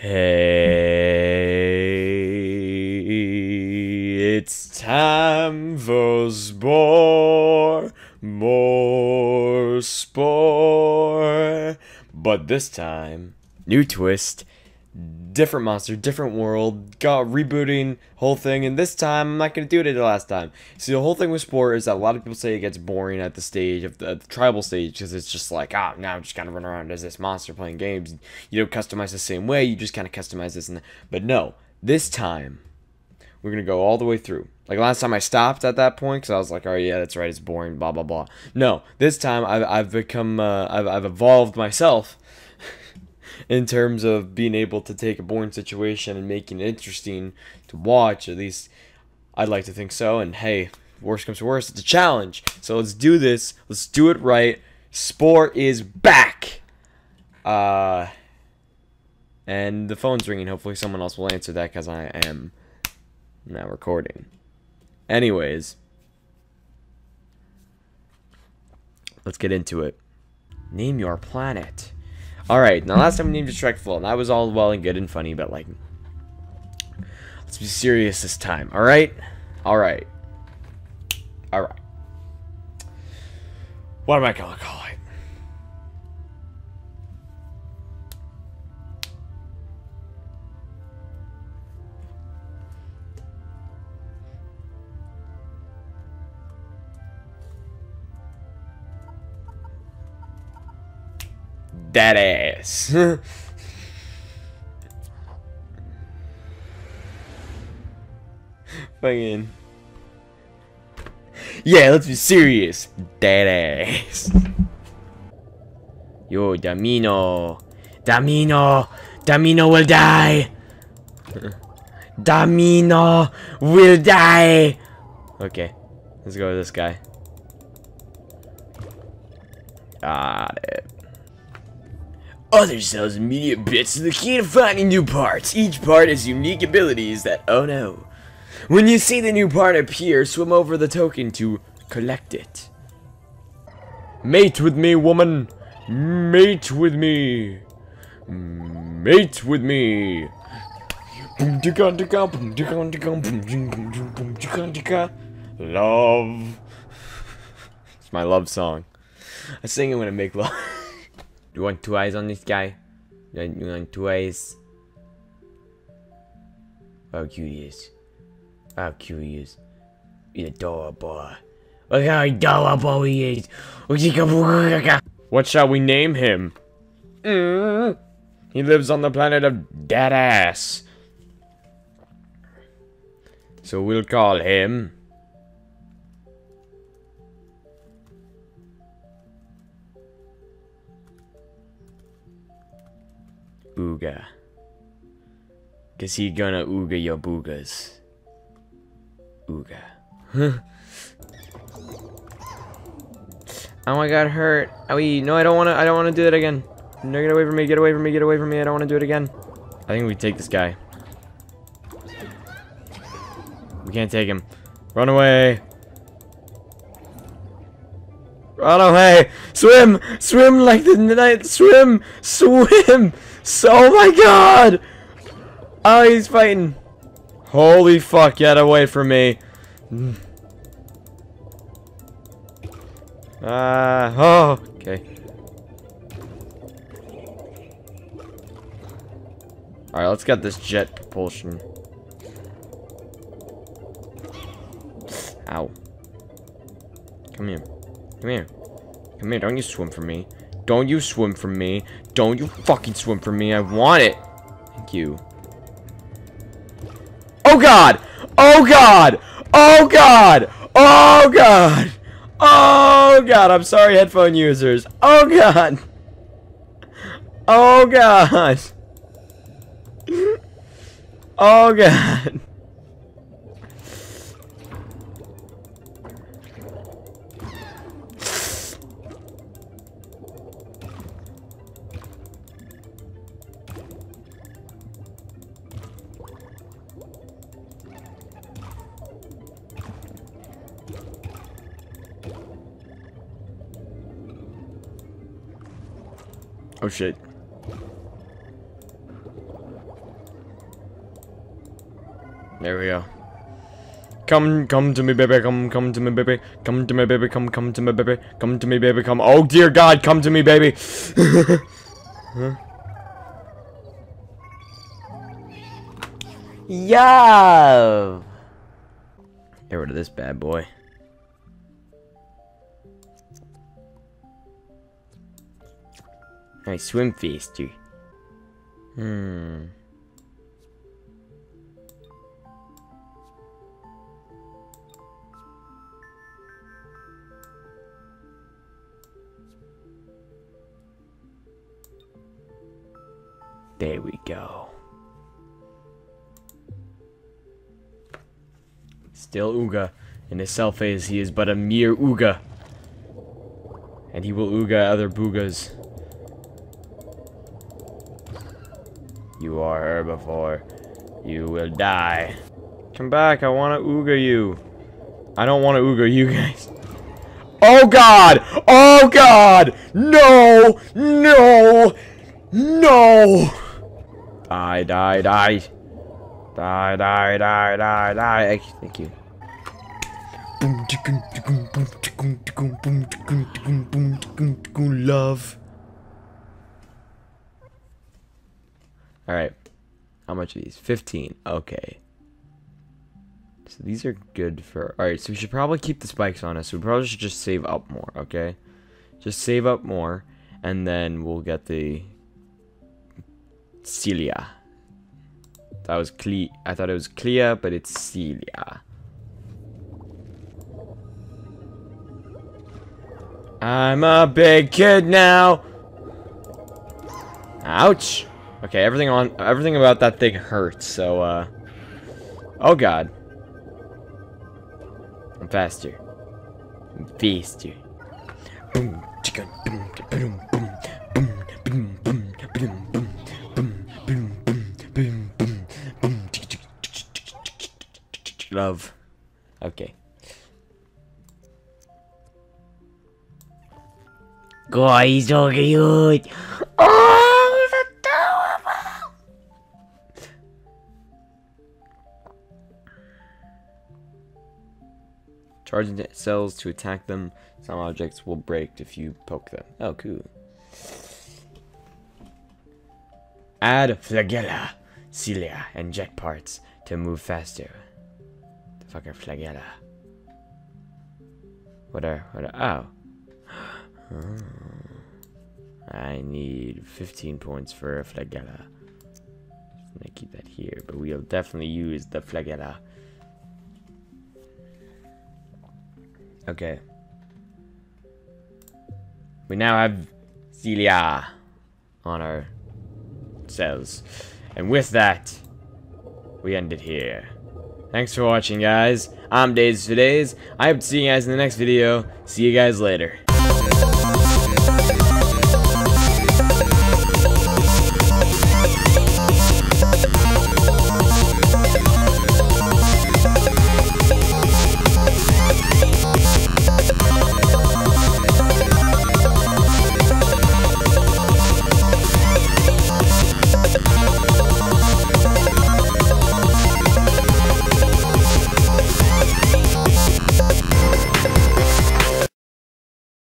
Hey, it's time for spore, more spore. But this time, new twist, different monster, different world, got rebooting whole thing, and this time I'm not gonna do it the last time. See, the whole thing with Spore is that a lot of people say it gets boring at the stage of the, the tribal stage because it's just like, ah, now I'm just kind of running around as this monster playing games. You don't customize the same way, you just kind of customize this and that. But no, this time we're gonna go all the way through. Like last time I stopped at that point because I was like, oh yeah, that's right, it's boring, blah blah blah. No, this time I've, I've become, uh, I've, I've evolved myself in terms of being able to take a boring situation and making it interesting to watch. At least I'd like to think so. And hey, worst comes to worst, it's a challenge. So let's do this. Let's do it right. Spore is back. Uh, and the phone's ringing. Hopefully someone else will answer that because I am now recording. Anyways, let's get into it. Name your planet. Alright, now last time we named Distractful, and that was all well and good and funny, but like, let's be serious this time, alright? Alright. Alright. What am I gonna call that ass. Fucking. Yeah, let's be serious. That ass. Yo, Damino. Damino. Damino will die. Damino will die. Okay, let's go with this guy. Ah, Got it. Other cells immediate bits the key to finding new parts. Each part has unique abilities that, oh no. When you see the new part appear, swim over the token to collect it. Mate with me, woman. Mate with me. Mate with me. Love. It's my love song. I sing it when I make love. You want two eyes on this guy? You want two eyes? How cute he is. How cute he is. He's adorable. Look how adorable he is. What shall we name him? Mm. He lives on the planet of Datass. So we'll call him... Ooga. Cause he gonna ooga your boogas. Ooga. oh, I got hurt. Oh, Owie. No, I don't wanna I don't wanna do it again. No, get away from me, get away from me, get away from me. I don't wanna do it again. I think we take this guy. We can't take him. Run away. Run away! Swim! Swim like the night! Swim! Swim! So, oh my god! Oh, he's fighting. Holy fuck, get away from me. Ah, uh, oh, okay. Alright, let's get this jet propulsion. Ow. Come here. Come here. Come here, don't you swim for me. Don't you swim from me. Don't you fucking swim from me. I want it. Thank you. Oh god! Oh god! Oh god! Oh god! Oh god! I'm sorry, headphone users. Oh god! Oh god! Oh god! Oh shit. There we go. Come, come to me, baby. Come, come to me, baby. Come to me, baby. Come, come to me, baby. Come to me, baby. Come. Oh dear God, come to me, baby. huh? Get rid of this bad boy. Nice swim faster. Hmm. There we go. Still Ooga, In his self phase, he is but a mere Ooga. And he will Ooga other Boogas. You are herbivore. You will die. Come back, I want to Ooga you. I don't want to Ooga you guys. Oh god! Oh god! No! No! No! Die, die, die. Die, die, die, die, die. Thank you. Love. Alright. How much are these? 15. Okay. So these are good for... Alright, so we should probably keep the spikes on us. We probably should just save up more, okay? Just save up more. And then we'll get the... Celia. That was Cle... I thought it was Clea, but it's Celia. I'm a big kid now. Ouch. Okay, everything on everything about that thing hurts. So uh Oh god. I'm faster. I'm faster. Boom, chicken, boom, boom, boom, boom, boom, boom, boom, boom, boom, boom, boom, boom, boom, Love. Okay. He's so cute. Charging cells to attack them. Some objects will break if you poke them. Oh, cool. Add flagella, cilia, and jet parts to move faster. The fucker flagella. What are, what are, oh. oh. I need 15 points for a flagella. I'm gonna keep that here, but we'll definitely use the flagella. Okay. We now have Celia on our cells. And with that, we end it here. Thanks for watching, guys. I'm Days for Days. I hope to see you guys in the next video. See you guys later.